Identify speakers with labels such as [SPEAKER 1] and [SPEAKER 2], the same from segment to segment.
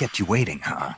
[SPEAKER 1] Kept you waiting, huh?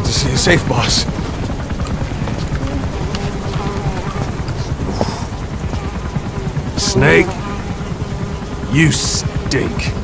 [SPEAKER 2] Great to see you safe, boss. Snake, you stink.